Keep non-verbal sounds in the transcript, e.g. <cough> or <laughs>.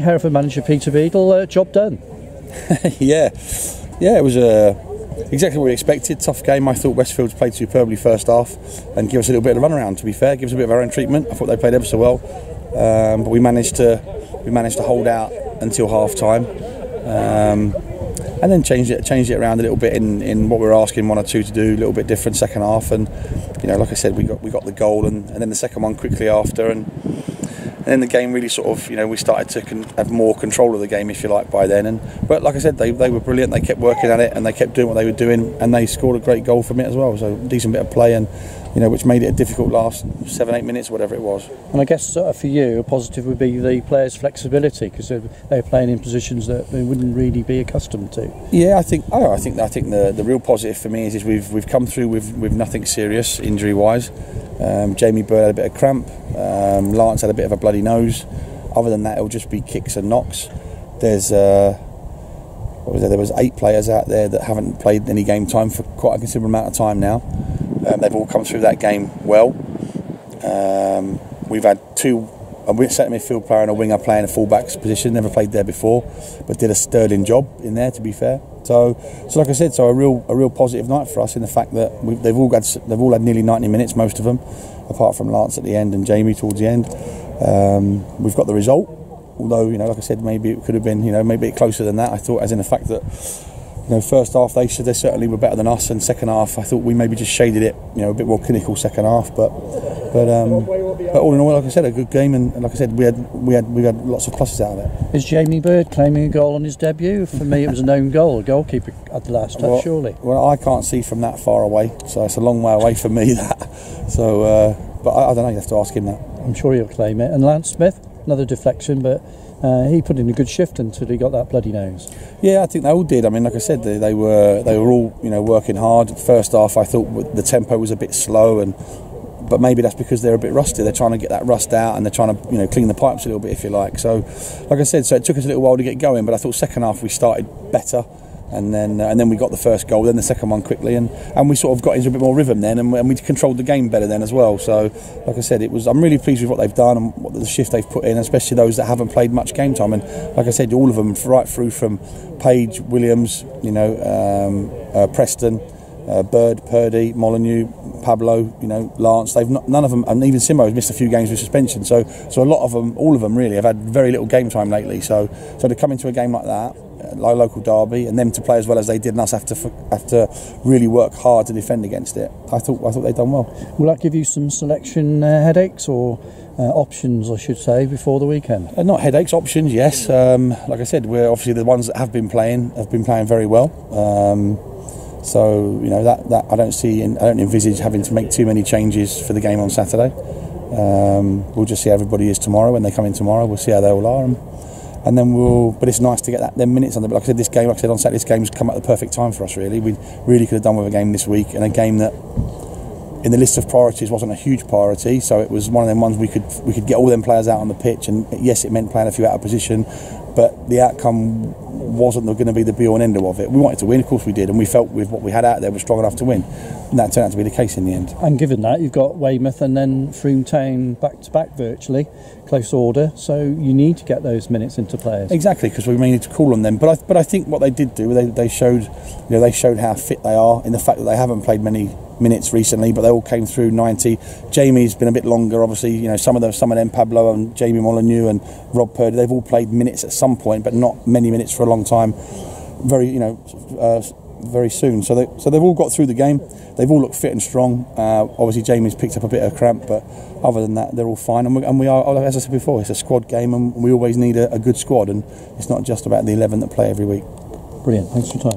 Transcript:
Hereford manager Peter Beadle, uh, job done. <laughs> yeah, yeah, it was uh, exactly what we expected. Tough game. I thought Westfields played superbly first half and give us a little bit of a runaround. To be fair, give us a bit of our own treatment. I thought they played ever so well, um, but we managed to we managed to hold out until half time. Um, and then changed it changed it around a little bit in, in what we were asking one or two to do a little bit different second half and you know like I said we got we got the goal and, and then the second one quickly after and and then the game really sort of you know we started to con- have more control of the game if you like by then. And but like I said they, they were brilliant. They kept working at it and they kept doing what they were doing and they scored a great goal from it as well. So decent bit of play and you know which made it a difficult last seven eight minutes whatever it was. And I guess uh, for you a positive would be the players flexibility because they're, they're playing in positions that they wouldn't really be accustomed to. Yeah I think oh, I think I think the, the real positive for me is, is we've we've come through with, with nothing serious injury wise um, Jamie Bird had a bit of cramp. Um, Lance had a bit of a bloody nose. Other than that it'll just be kicks and knocks. There's uh, what was there? there was eight players out there that haven't played any game time for quite a considerable amount of time now um, they've all come through that game well. Um, we've had two a centre midfield player and a winger playing in a fullback's position. Never played there before, but did a sterling job in there. To be fair, so so like I said, so a real a real positive night for us in the fact that they've all had they've all had nearly 90 minutes, most of them, apart from Lance at the end and Jamie towards the end. Um, we've got the result, although you know, like I said, maybe it could have been you know maybe closer than that. I thought, as in the fact that you know, first half they said they certainly were better than us, and second half I thought we maybe just shaded it, you know, a bit more clinical second half. But but um, but all in all, like I said, a good game, and, and like I said, we had we had we had lots of pluses out of it. Is Jamie Bird claiming a goal on his debut? For me, it was a known goal. A goalkeeper at the last touch, well, surely. Well, I can't see from that far away, so it's a long way away for me. <laughs> That so, uh, but I, I don't know. You have to ask him that. I'm sure he'll claim it. And Lance Smith, another deflection, but uh, he put in a good shift until he got that bloody nose. Yeah, I think they all did. I mean, like I said, they, they were they were all you know working hard. First half, I thought the tempo was a bit slow, and but maybe that's because they're a bit rusty. They're trying to get that rust out, and they're trying to you know clean the pipes a little bit, if you like. So, like I said, so it took us a little while to get going, but I thought second half we started better and then uh, and then we got the first goal, then the second one quickly, and, and we sort of got into a bit more rhythm then, and, and we controlled the game better then as well. So, like I said, it was I'm really pleased with what they've done and what the shift they've put in, especially those that haven't played much game time. And like I said, all of them right through from Page, Williams, you know, um, uh, Preston. Uh, Bird, Purdy, Molyneux, Pablo, you know, Lance. They've not, none of them, and even Simo has missed a few games with suspension. So, so a lot of them, all of them, really, have had very little game time lately. So, so to come into a game like that, like local derby, and them to play as well as they did, and us have to have to really work hard to defend against it. I thought I thought they'd done well. Will that give you some selection uh, headaches or uh, options, I should say, before the weekend? Uh, not headaches, options. Yes, um, like I said, we're obviously the ones that have been playing have been playing very well. Um, so you know that, that I don't see, I don't envisage having to make too many changes for the game on Saturday. Um, we'll just see how everybody is tomorrow when they come in tomorrow. We'll see how they all are. And, and then we'll. But it's nice to get that them minutes on the. Like I said, this game, like I said on Saturday, this game's come at the perfect time for us. Really, we really could have done with a game this week and a game that. In the list of priorities, wasn't a huge priority, so it was one of them ones we could we could get all them players out on the pitch, and yes, it meant playing a few out of position, but the outcome wasn't going to be the be all and end all of it. We wanted to win, of course we did, and we felt with what we had out there was strong enough to win. And that turned out to be the case in the end. And given that, you've got Weymouth and then Frome Town back to back virtually, close order, so you need to get those minutes into players. Exactly, because we may need to call on them. But I, but I think what they did do, they, they showed, you know, they showed how fit they are in the fact that they haven't played many minutes recently, but they all came through 90. Jamie's been a bit longer, obviously. You know, some of them, some of them, Pablo and Jamie Molyneux and Rob Purdy, they've all played minutes at some point, but not many minutes for a long time. Very, you know, uh, very soon. So they, so they've all got through the game. They've all looked fit and strong. Uh, obviously, Jamie's picked up a bit of cramp, but other than that, they're all fine. And we, and we, are, as I said before, it's a squad game, and we always need a, a good squad. And it's not just about the 11 that play every week. Brilliant. Thanks for your time.